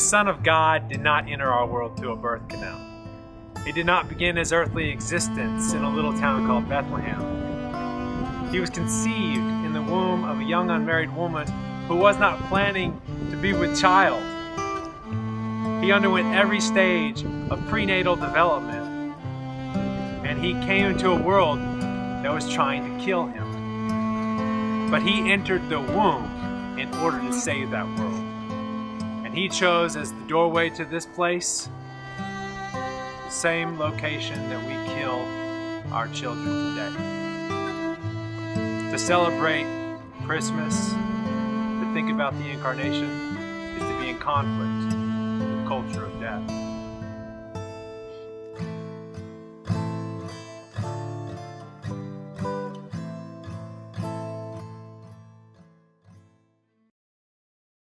The Son of God did not enter our world through a birth canal. He did not begin his earthly existence in a little town called Bethlehem. He was conceived in the womb of a young unmarried woman who was not planning to be with child. He underwent every stage of prenatal development, and he came into a world that was trying to kill him. But he entered the womb in order to save that world. And he chose as the doorway to this place the same location that we kill our children today. To celebrate Christmas, to think about the incarnation, is to be in conflict with the culture of death.